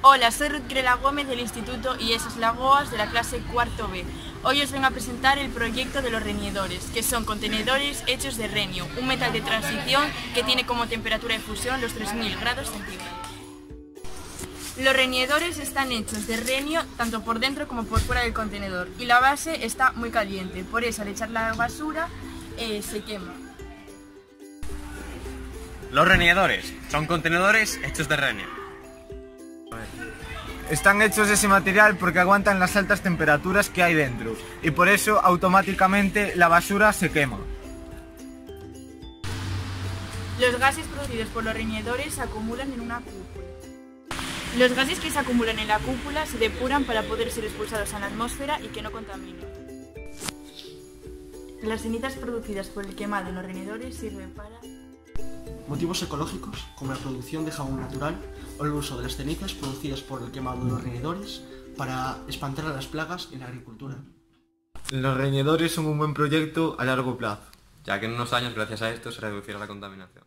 Hola, soy Ruth Grela Gómez del Instituto y esas Lagoas de la clase cuarto B. Hoy os vengo a presentar el proyecto de los reñidores, que son contenedores hechos de renio, un metal de transición que tiene como temperatura de fusión los 3000 grados centígrados. Los reñidores están hechos de renio tanto por dentro como por fuera del contenedor y la base está muy caliente, por eso al echar la basura eh, se quema. Los reñidores son contenedores hechos de renio. Están hechos de ese material porque aguantan las altas temperaturas que hay dentro y por eso automáticamente la basura se quema. Los gases producidos por los reñidores se acumulan en una cúpula. Los gases que se acumulan en la cúpula se depuran para poder ser expulsados a la atmósfera y que no contaminen. Las cenizas producidas por el quemado en los reñidores sirven para motivos ecológicos como la producción de jabón natural o el uso de las cenizas producidas por el quemado de los reñidores para espantar a las plagas en la agricultura. Los reñidores son un buen proyecto a largo plazo, ya que en unos años gracias a esto se reducirá la contaminación.